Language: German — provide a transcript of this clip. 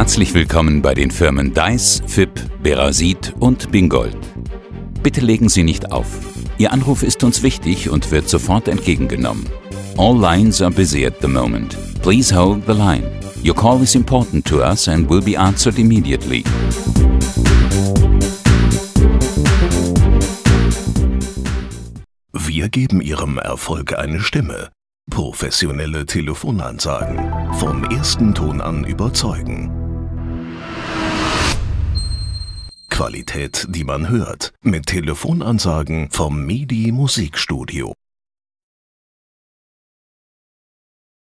Herzlich willkommen bei den Firmen Dice, FIP, Berasit und Bingold. Bitte legen Sie nicht auf. Ihr Anruf ist uns wichtig und wird sofort entgegengenommen. All lines are busy at the moment. Please hold the line. Your call is important to us and will be answered immediately. Wir geben Ihrem Erfolg eine Stimme. Professionelle Telefonansagen. Vom ersten Ton an überzeugen. Qualität, die man hört. Mit Telefonansagen vom MIDI Musikstudio.